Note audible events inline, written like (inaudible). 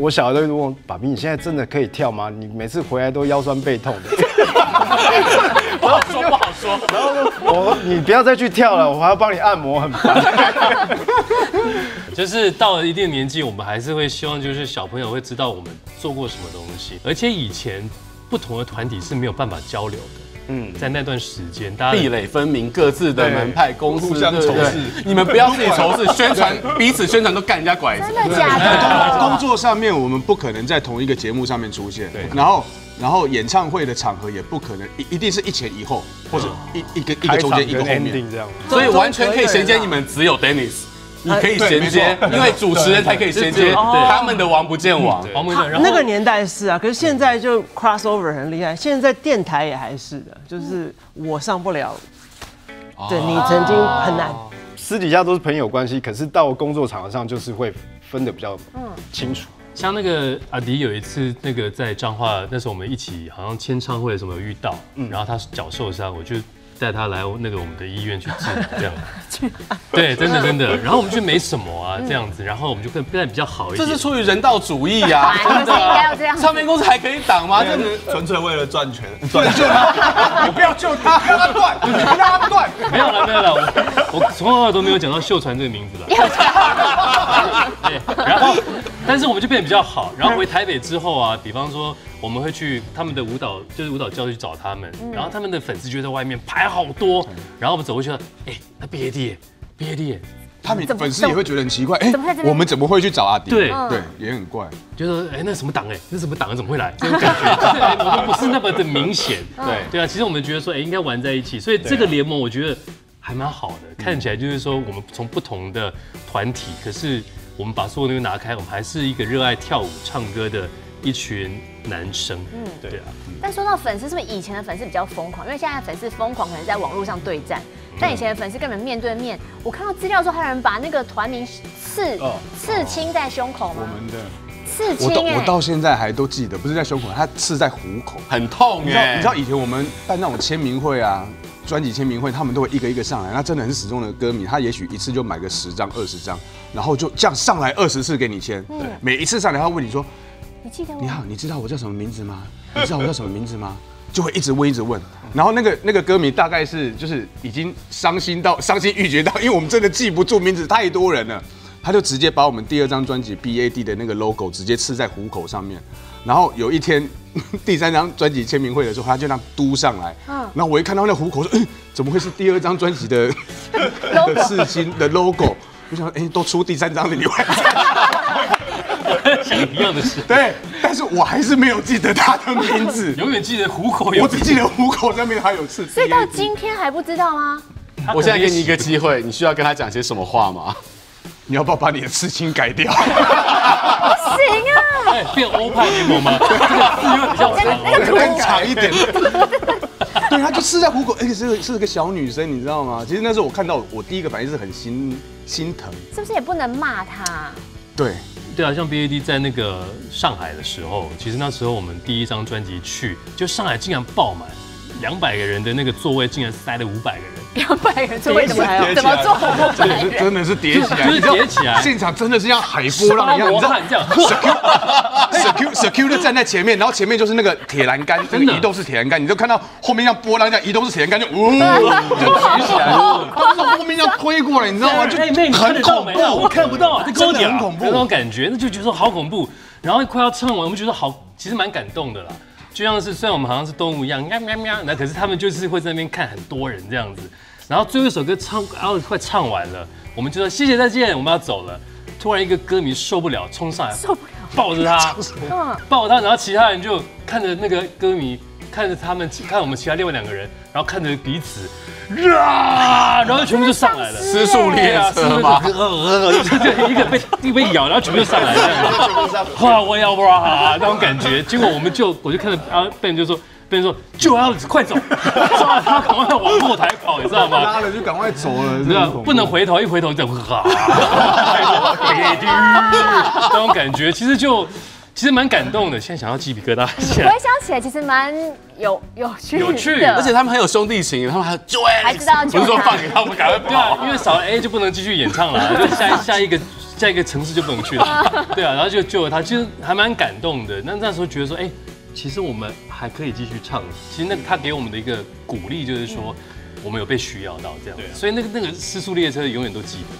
我小孩都会问我爸比，你现在真的可以跳吗？你每次回来都腰酸背痛的。不 (laughs) 好说，不好说。然后我你不要再去跳了，我还要帮你按摩，很烦。(laughs) 就是到了一定年纪，我们还是会希望，就是小朋友会知道我们做过什么东西，而且以前不同的团体是没有办法交流的。嗯，在那段时间，大家壁垒分明，各自的门派公司互相仇视。你们不要自己仇视，宣传彼此宣传都干人家拐子。真的假的？工作上面我们不可能在同一个节目上面出现，然后然后演唱会的场合也不可能一一定是一前一后，或者一一个一个中间一个后面这样。所以完全可以衔接你们，只有 Dennis。你可以衔接，因为主持人才可以衔接他们的王不见王，王不见。那个年代是啊，可是现在就 crossover 很厉害，现在电台也还是的，就是我上不了，对你曾经很难。私底下都是朋友关系，可是到工作场合上就是会分的比较清楚。像那个阿迪有一次那个在彰化，那时候我们一起好像签唱会什么遇到，然后他脚受伤，我就。带他来那个我们的医院去治，这样，(laughs) 对，真的真的。然后我们就没什么啊，这样子，然后我们就更变得比较好一点。这是出于人道主义呀，(laughs) 真的应该要这样。唱片公司还可以挡吗？这纯粹为了赚钱，(laughs) 赚救他，你不要救他，让他断，让他断。没有了，没有了，我我从头到尾都没有讲到秀传这个名字了。对，然后，但是我们就变得比较好。然后回台北之后啊，比方说。我们会去他们的舞蹈，就是舞蹈教室去找他们，然后他们的粉丝就在外面排好多，然后我们走过去了，哎，那 B A D，B A D，他们粉丝也会觉得很奇怪，哎，我们怎么会去找阿迪？对。对，也很怪，就说哎，那什么党哎，那什么党怎么会来？这种感觉，我们不是那么的明显，对对啊，其实我们觉得说，哎，应该玩在一起，所以这个联盟我觉得还蛮好的，看起来就是说我们从不同的团体，可是我们把所有东西拿开，我们还是一个热爱跳舞、唱歌的。一群男生，嗯，对啊。但说到粉丝，是不是以前的粉丝比较疯狂？因为现在粉丝疯狂可能在网络上对战，但以前的粉丝根本面对面。我看到资料说，还有人把那个团名刺刺青在胸口吗？我们的刺青，我我到现在还都记得，不是在胸口，他刺在虎口，很痛耶。你知道以前我们办那种签名会啊，专辑签名会，他们都会一个一个上来，那真的很始终的歌迷，他也许一次就买个十张、二十张，然后就这样上来二十次给你签，对，每一次上来他问你说。你记得你好，你知道我叫什么名字吗？你知道我叫什么名字吗？就会一直问，一直问。然后那个那个歌迷大概是就是已经伤心到伤心欲绝到，因为我们真的记不住名字，太多人了。他就直接把我们第二张专辑 B A D 的那个 logo 直接刺在虎口上面。然后有一天 (laughs) 第三张专辑签名会的时候，他就让嘟上来。嗯。然后我一看到那虎口说，嗯，怎么会是第二张专辑的 (laughs) 的刺青的 logo？我想，哎，都出第三张了，你还？(laughs) 想一样的事，对，但是我还是没有记得他的名字，永远记得虎口，我只记得虎口上面还有刺，所以到今天还不知道吗？我现在给你一个机会，你需要跟他讲些什么话吗？你要不要把你的刺青改掉？不行啊！变欧派联盟吗？这个字因为比较长，更长一点。对，他就刺在虎口，而且是是个小女生，你知道吗？其实那时候我看到，我第一个反应是很心心疼。是不是也不能骂他？对。对啊，像 B A D 在那个上海的时候，其实那时候我们第一张专辑去，就上海竟然爆满，两百个人的那个座位竟然塞了五百个人。两百人座位怎么怎么坐？真的是真的是叠起来，就是叠起来。现场真的是像海波浪一样，你知道这样。Secure Secure 站在前面，然后前面就是那个铁栏杆，那个移动式铁栏杆，你就看到后面像波浪一样移动式铁栏杆就呜 (laughs) 就举起来，从后面要推过来，你知道吗？就很恐怖，我看不到，这高点很恐怖那种感觉，那就觉得好恐怖。然后快要唱完，我们觉得好，其实蛮感动的啦。就像是虽然我们好像是动物一样喵喵喵，那可是他们就是会在那边看很多人这样子。然后最后一首歌唱，然后快唱完了，我们就说谢谢再见，我们要走了。突然一个歌迷受不了，冲上来，受不了，抱着他，(laughs) 抱着他，然后其他人就看着那个歌迷，看着他们，看我们其他另外两个人，然后看着彼此，啊，(laughs) 然后全部就上来了，失速列车嘛，就一个被一被咬，然后全部就上来了，(laughs) 哇，我要哇那种感觉。结果我们就我就看着啊，被人就说。别人说就要快走，(laughs) 抓他赶快往后台跑，你知道吗？拉了就赶快走了，知道不能回头，一回头就哈，那种感觉其实就其实蛮感动的。现在想到鸡皮疙瘩，回想起来其实蛮有有趣有趣的，而且他们很有兄弟情，他们还还知道，不是说放给他们赶快跑，因为少了 A 就不能继续演唱了，(laughs) 就下下一个。下一个城市就不能去了。(laughs) 对啊，然后就救了他，其实还蛮感动的。那那时候觉得说，哎，其实我们还可以继续唱。其实那个他给我们的一个鼓励就是说，我们有被需要到这样。所以那个那个失速列车永远都记得。